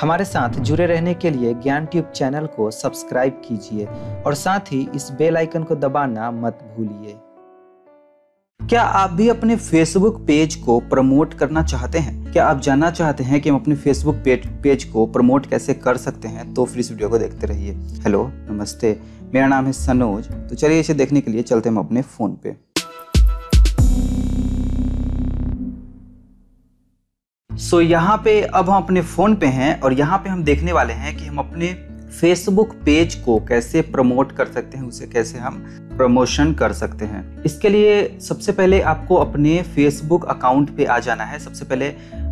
हमारे साथ जुड़े रहने के लिए ज्ञान ट्यूब चैनल को सब्सक्राइब कीजिए और साथ ही इस बेल आइकन को दबाना मत भूलिए। क्या आप भी अपने फेसबुक पेज को प्रमोट करना चाहते हैं? क्या आप जानना चाहते हैं कि हम अपने फेसबुक पेज पेज को प्रमोट कैसे कर सकते हैं? तो फिर इस वीडियो को देखते रहिए। हेलो नमस्ते, मेरा नाम है सनोज। तो चलिए इसे देखने के लिए चलते हम अपने फ़ोन पे। सो so, यहाँ पे अब हम अपने फ़ोन पे हैं और यहाँ पे हम देखने वाले हैं कि हम अपने फेसबुक पेज को कैसे प्रमोट कर सकते हैं उसे कैसे हम प्रमोशन कर सकते हैं। इसके लिए सबसे पहले आपको अपने फेसबुक अकाउंट पे आ जाना है। सबसे पहले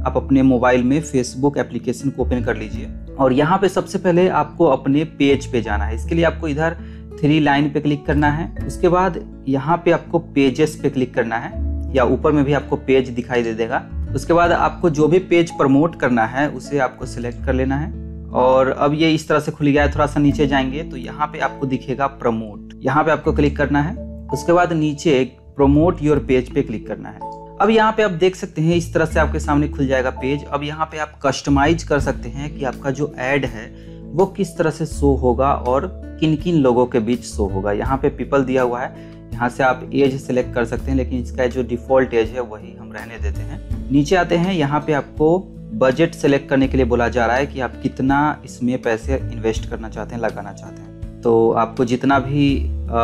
आप अपने मोबाइल में फेसबुक एप्लीकेशन को ओपन कर लीजिए और यहाँ पे सबसे पहले आपको अपने पेज पे जाना है। इसके लिए आपको इधर थ्री लाइन पे क्लिक करना है। उसके बाद यहाँ पे आपको पेजेस पे क्लिक करना है या ऊपर में भी आपको पेज दिखाई दे देगा। उसके बाद आपको जो भी पेज प्रमोट करना है, उसे आपको सिलेक्ट कर लेना है। और अब ये इस तरह से खुल गया है, थोड़ा सा नीचे जाएँगे तो यहाँ पे आपको दिखेगा प्रमोट। यहाँ पे आपको क्लिक करना है। उसके बाद नीचे प्रमोट योर पेज पे क्लिक करना है। अब यहाँ पे आप देख सकते हैं, इस तरह से आपके सामने खुल जाएगा पेज। अब यहाँ पे आप कस्टमाइज कर सकते हैं कि आपका जो एड है, वो किस तरह से शो होगा और किन किन लोगों के बीच शो होगा। यहाँ पे पीपल दिया हुआ है। यहाँ से आप एज सेलेक्ट कर सकते हैं, लेकिन इसका जो डिफ़ॉल्ट एज है, वही हम रहने देते हैं। नीचे आते हैं, यहाँ पे आपको बजट सेलेक्ट करने के लिए बोला जा रहा है कि आप कितना इसमें पैसे इन्वेस्ट करना चाहते हैं, लगाना चाहते हैं। तो आपको जितना भी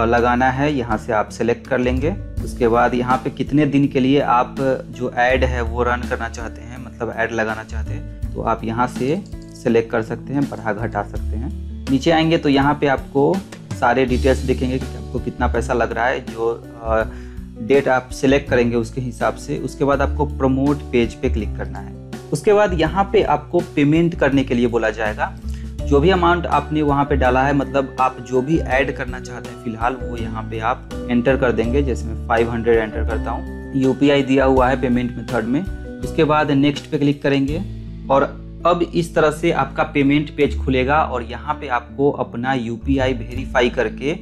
लगाना है, यहाँ से आप सेलेक्ट कर लेंगे। उसके बाद यहाँ पे कितने दिन के लिए आप जो ऐड है, वो रन करना चाहते हैं मतलब ऐड लगाना चाहते हैं तो आप यहाँ से सेलेक्ट कर सकते हैं बढ़ा घटा सकते हैं। नीचे आएँगे तो यहाँ पे आपको सारे डिटेल्स देखेंगे कि आपको कितना पैसा लग रहा है, जो डेट आप सिलेक्ट करेंगे उसके हिसाब से। उसके बाद आपको प्रमोट पेज पे क्लिक करना है। उसके बाद यहाँ पे आपको पेमेंट करने के लिए बोला जाएगा। जो भी अमाउंट आपने वहाँ पे डाला है मतलब आप जो भी ऐड करना चाहते हैं, फ़िलहाल वो यहाँ पे आप एंटर कर देंगे। जैसे मैं 500 एंटर करता हूँ। यूपीआई दिया हुआ है पेमेंट मेथड में। उसके बाद नेक्स्ट पे क्लिक करेंगे और अब इस तरह से आपका पेमेंट पेज खुलेगा और यहाँ पे आपको अपना यूपीआई वेरीफाई करके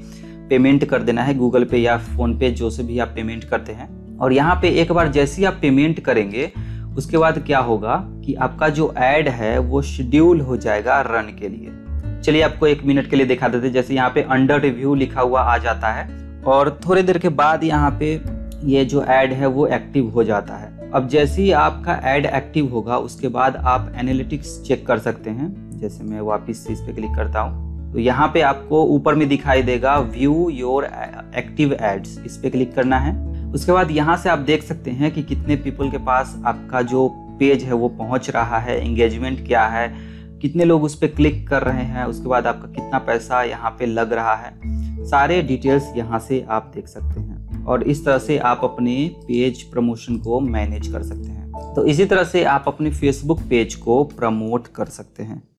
पेमेंट कर देना है गूगल पे या फ़ोन पे जो से भी आप पेमेंट करते हैं। और यहाँ पे एक बार जैसे ही आप पेमेंट करेंगे, उसके बाद क्या होगा कि आपका जो ऐड है, वो शेड्यूल हो जाएगा रन के लिए। चलिए आपको एक मिनट के लिए दिखा देते जैसे यहाँ पे अंडर रिव्यू लिखा हुआ आ जाता है और थोड़ी देर के बाद यहाँ पे ये जो ऐड है, वो एक्टिव हो जाता है। अब जैसे ही आपका ऐड एक्टिव होगा, उसके बाद आप एनालिटिक्स चेक कर सकते हैं। जैसे मैं वापस से इस पर क्लिक करता हूँ। तो यहाँ पे आपको ऊपर में दिखाई देगा व्यू योर एक्टिव एड्स इस पर क्लिक करना है। उसके बाद यहाँ से आप देख सकते हैं कि कितने पीपल के पास आपका जो पेज है, वो पहुँच रहा है इंगेजमेंट क्या है, कितने लोग उस पर क्लिक कर रहे हैं, उसके बाद आपका कितना पैसा यहाँ पे लग रहा है। सारे डिटेल्स यहाँ से आप देख सकते हैं। और इस तरह से आप अपने पेज प्रमोशन को मैनेज कर सकते हैं। तो इसी तरह से आप अपने फेसबुक पेज को प्रमोट कर सकते हैं।